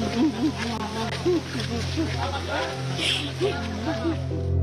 フフフ。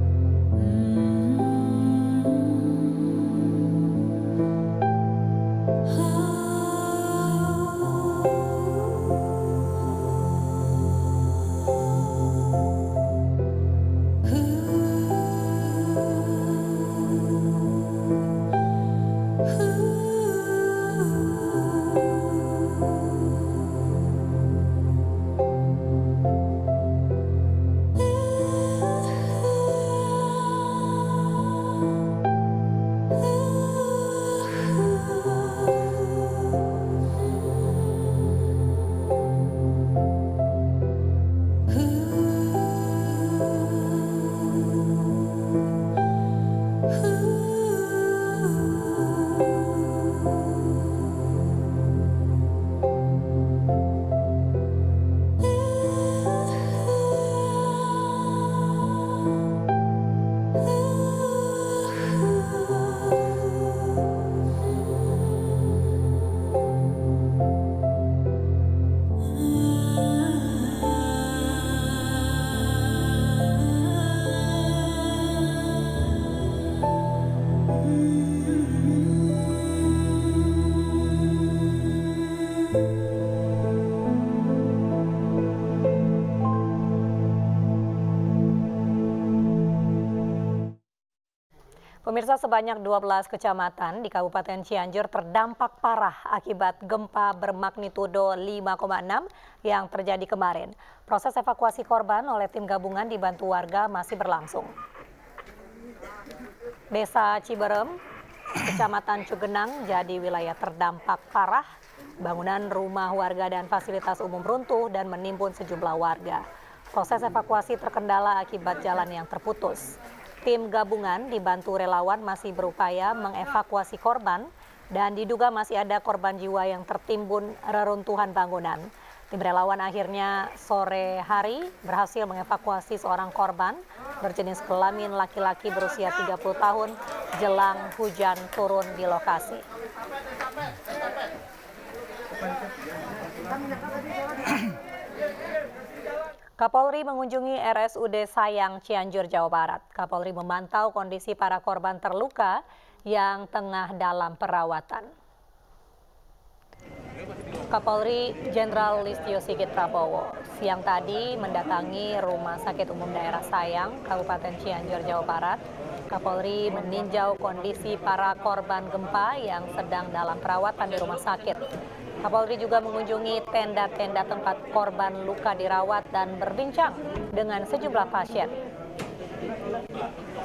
Sebanyak 12 kecamatan di Kabupaten Cianjur terdampak parah akibat gempa bermagnitudo 5,6 yang terjadi kemarin. Proses evakuasi korban oleh tim gabungan dibantu warga masih berlangsung. Desa Ciberem, Kecamatan Cugenang jadi wilayah terdampak parah. Bangunan rumah warga dan fasilitas umum runtuh dan menimbun sejumlah warga. Proses evakuasi terkendala akibat jalan yang terputus. Tim gabungan dibantu relawan masih berupaya mengevakuasi korban dan diduga masih ada korban jiwa yang tertimbun reruntuhan bangunan. Tim relawan akhirnya sore hari berhasil mengevakuasi seorang korban berjenis kelamin laki-laki berusia 30 tahun jelang hujan turun di lokasi. Kapolri mengunjungi RSUD Sayang Cianjur, Jawa Barat. Kapolri memantau kondisi para korban terluka yang tengah dalam perawatan. Kapolri Jenderal Listio Sigit Prabowo siang tadi mendatangi Rumah Sakit Umum Daerah Sayang, Kabupaten Cianjur, Jawa Barat. Kapolri meninjau kondisi para korban gempa yang sedang dalam perawatan di rumah sakit. Kapolri juga mengunjungi tenda-tenda tempat korban luka dirawat dan berbincang dengan sejumlah pasien.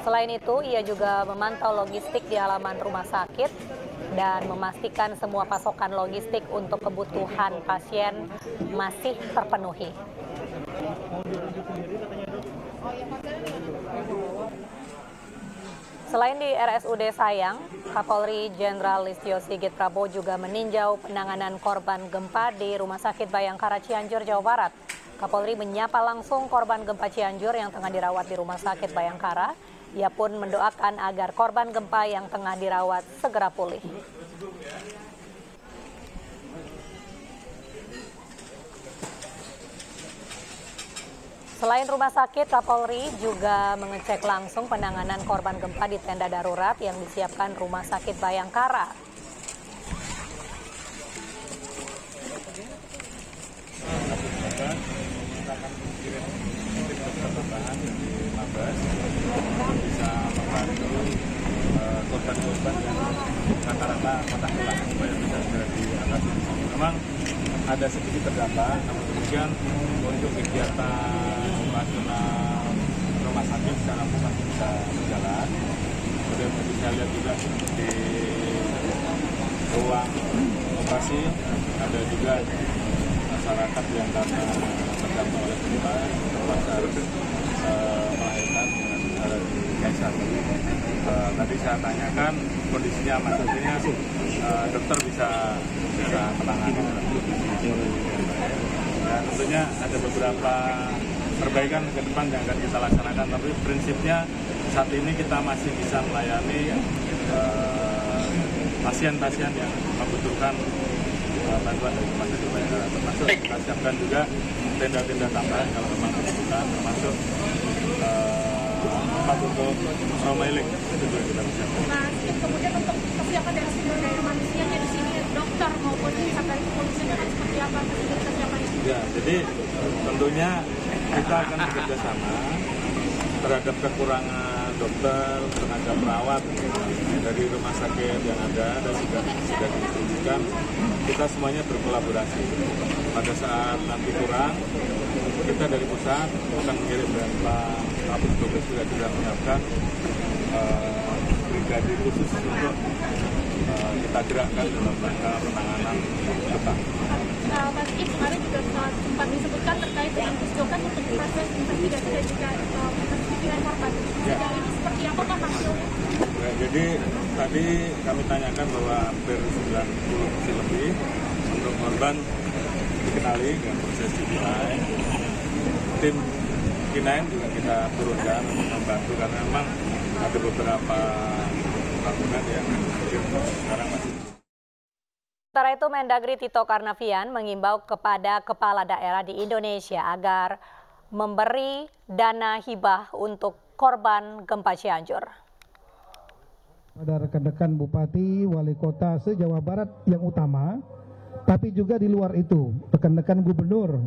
Selain itu, ia juga memantau logistik di halaman rumah sakit dan memastikan semua pasokan logistik untuk kebutuhan pasien masih terpenuhi. Selain di RSUD Sayang, Kapolri Jenderal Listio Sigit Prabowo juga meninjau penanganan korban gempa di Rumah Sakit Bayangkara Cianjur, Jawa Barat. Kapolri menyapa langsung korban gempa Cianjur yang tengah dirawat di Rumah Sakit Bayangkara. Ia pun mendoakan agar korban gempa yang tengah dirawat segera pulih. Selain rumah sakit, Kapolri juga mengecek langsung penanganan korban gempa di tenda darurat yang disiapkan Rumah Sakit Bayangkara. bisa membantu korban-korban yang rata-rata. Memang ada sedikit terdampak, namun demikian untuk kegiatan operasional rumah sakit secara pusat bisa berjalan. Kemudian bisa lihat juga di ruang operasi ada juga masyarakat yang karena terdampak oleh gempa terpaksa harus uh, melahirkan dengan cara di kaisar. Uh, tadi saya tanyakan kondisinya mas artinya uh, dokter bisa bisa menangani dalam kondisi dan tentunya ada beberapa perbaikan ke depan yang akan kita laksanakan. Tapi prinsipnya saat ini kita masih bisa melayani pasien-pasien uh, yang membutuhkan uh, bantuan dari rumah sakit termasuk kita siapkan juga tenda-tenda tambahan kalau memang dibutuhkan termasuk uh, tempat untuk trauma healing itu juga kita persiapkan. Mas, kemudian untuk kesiapan dari sumber daya manusianya di sini dokter maupun pihak dari kepolisian akan seperti apa kesiapannya? Ya, jadi tentunya kita akan bekerja sama terhadap kekurangan dokter, tenaga perawat dari rumah sakit yang ada dan juga sudah ditunjukkan kita semuanya berkolaborasi. Pada saat nanti kurang, kita dari pusat akan mengirim dan Pak Kapus Dokes juga sudah menyiapkan uh, brigade khusus untuk uh, kita gerakkan dalam rangka penanganan depan. Uh, kemarin juga sempat disebutkan terkait dengan pusdokan untuk proses investigasi dan juga uh, dengan korban. Ya. Ini seperti apa Pak hasilnya? Ya, jadi tadi kami tanyakan bahwa hampir 90 persen lebih untuk korban dikenali dengan proses DPI. Tim Kinain juga kita turunkan untuk membantu karena memang ada beberapa bangunan yang sekarang masih Sementara itu Mendagri Tito Karnavian mengimbau kepada kepala daerah di Indonesia agar memberi dana hibah untuk korban gempa Cianjur. Ada rekan-rekan bupati, wali kota se-Jawa Barat yang utama, tapi juga di luar itu, rekan-rekan gubernur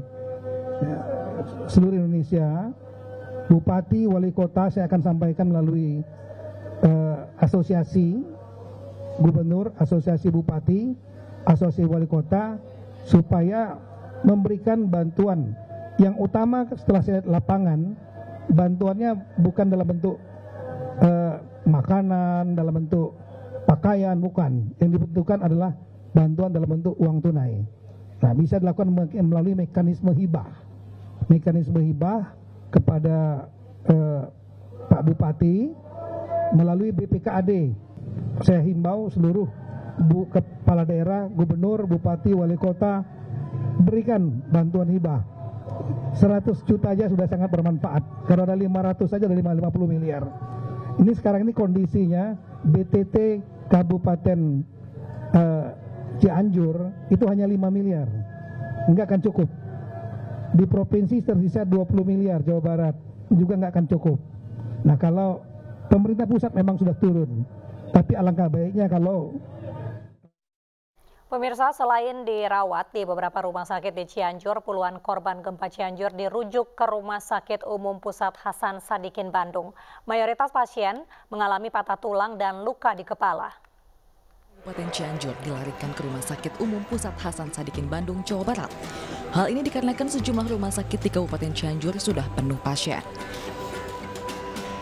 seluruh Indonesia, bupati, wali kota saya akan sampaikan melalui uh, asosiasi gubernur, asosiasi bupati, asosiasi wali kota supaya memberikan bantuan. Yang utama setelah saya lihat lapangan bantuannya bukan dalam bentuk uh, makanan dalam bentuk pakaian bukan. Yang dibutuhkan adalah bantuan dalam bentuk uang tunai. Nah bisa dilakukan melalui mekanisme hibah. Mekanisme hibah kepada uh, Pak Bupati melalui BPKAD saya himbau seluruh bu, kepala daerah, gubernur, bupati, wali kota berikan bantuan hibah 100 juta aja sudah sangat bermanfaat. Kalau ada 500 saja dari 50 miliar. Ini sekarang ini kondisinya BTT Kabupaten uh, Cianjur itu hanya 5 miliar. Enggak akan cukup. Di provinsi tersisa 20 miliar Jawa Barat juga enggak akan cukup. Nah kalau pemerintah pusat memang sudah turun. Tapi alangkah baiknya kalau Pemirsa, selain dirawat di beberapa rumah sakit di Cianjur, puluhan korban gempa Cianjur dirujuk ke Rumah Sakit Umum Pusat Hasan Sadikin Bandung. Mayoritas pasien mengalami patah tulang dan luka di kepala. Kabupaten Cianjur dilarikan ke Rumah Sakit Umum Pusat Hasan Sadikin Bandung, Jawa Barat. Hal ini dikarenakan sejumlah rumah sakit di Kabupaten Cianjur sudah penuh pasien.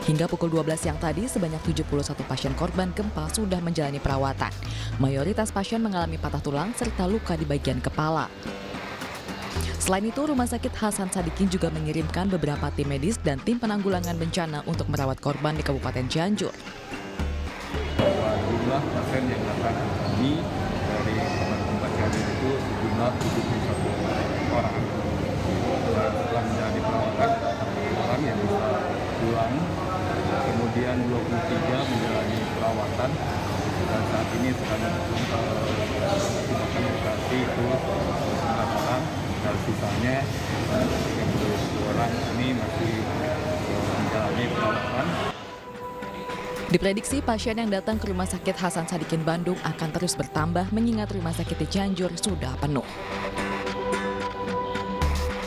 Hingga pukul 12 siang tadi, sebanyak 71 pasien korban gempa sudah menjalani perawatan. Mayoritas pasien mengalami patah tulang serta luka di bagian kepala. Selain itu, Rumah Sakit Hasan Sadikin juga mengirimkan beberapa tim medis dan tim penanggulangan bencana untuk merawat korban di Kabupaten Cianjur. Jumlah pasien yang kami dari itu sejumlah 71 orang. Dan setelah menjalani perawatan, orang yang bisa pulang kemudian 23 menjalani perawatan dan saat ini sedang melakukan operasi itu 9 orang dan sisanya yang orang ini masih menjalani perawatan. Diprediksi pasien yang datang ke Rumah Sakit Hasan Sadikin Bandung akan terus bertambah mengingat Rumah Sakit di Cianjur sudah penuh.